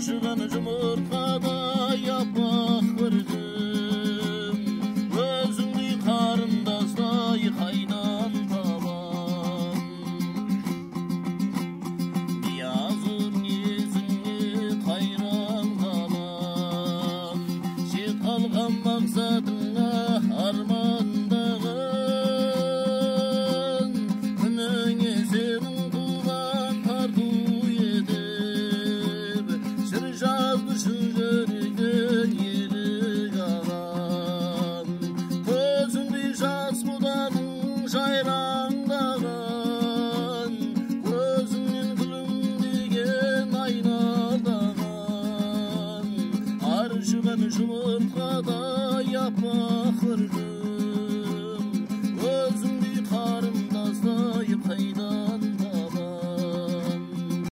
Jüven cumhurkada yapak verdim. Özümlü karındasla yıkaydan babam. Yazın yüzünü kayran kalan Şit algan maksadım Arzu ben kada yapma